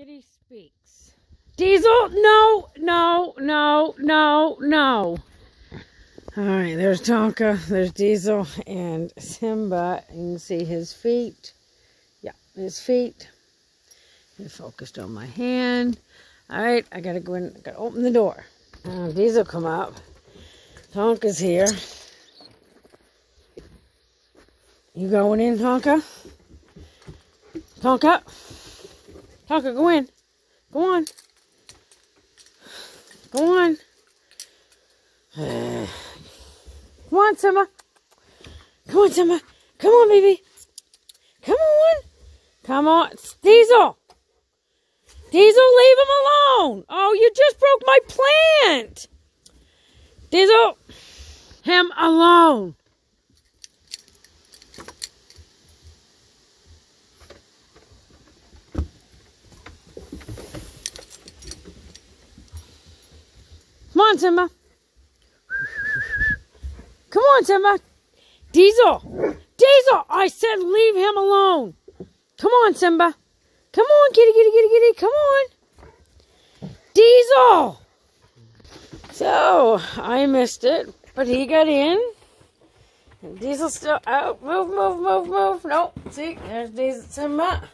Kitty speaks. Diesel, no, no, no, no, no. All right, there's Tonka, there's Diesel, and Simba. You can see his feet. Yeah, his feet. He's focused on my hand. All right, I gotta go in, I gotta open the door. Uh, Diesel come up. Tonka's here. You going in, Tonka? Tonka? Tonka, go in. Go on. Go on. Come on, Simba. Come on, Simba. Come on, baby. Come on. Come on. Diesel. Diesel, leave him alone. Oh, you just broke my plant. Diesel, him alone. Come on, Simba. Come on, Simba. Diesel. Diesel. I said leave him alone. Come on, Simba. Come on, kitty, kitty, kitty, kitty. Come on. Diesel. So, I missed it, but he got in. Diesel still out. Move, move, move, move. No, see, there's Diesel. Simba.